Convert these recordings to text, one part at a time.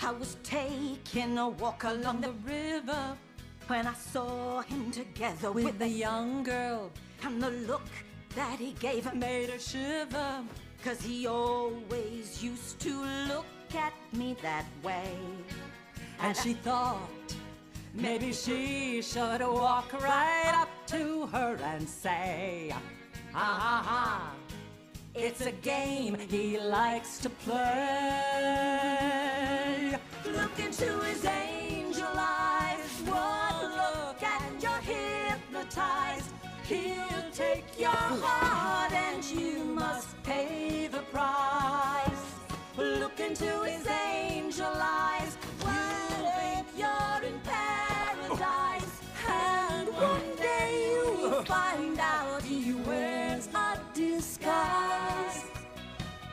I was taking a walk along the river when I saw him together with, with a young girl. And the look that he gave her made her shiver. Cause he always used to look at me that way. And she thought maybe she should walk right up to her and say, Ha ha ha. It's a game he likes to play. He'll take your heart and you must pay the price. Look into his angel eyes. You'll think you're in paradise. And one day you'll find out he wears a disguise.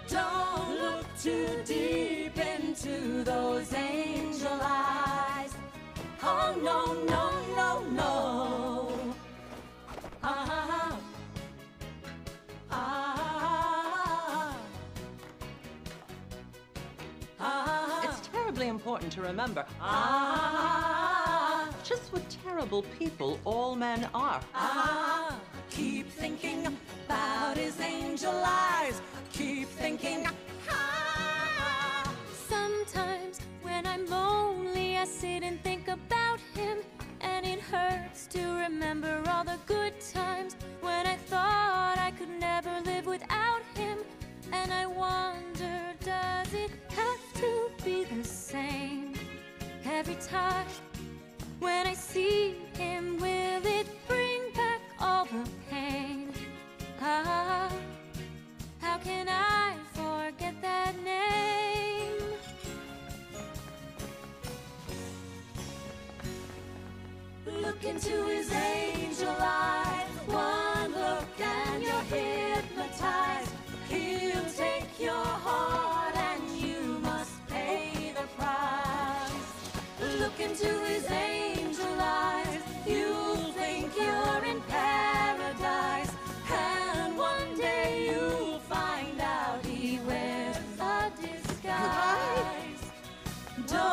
Don't look too deep into those angel eyes. Oh no, no, Important to remember ah, just what terrible people all men are. ah. See him, will it bring back all the pain? Ah, how can I forget that name? Look into his angel eyes. Don't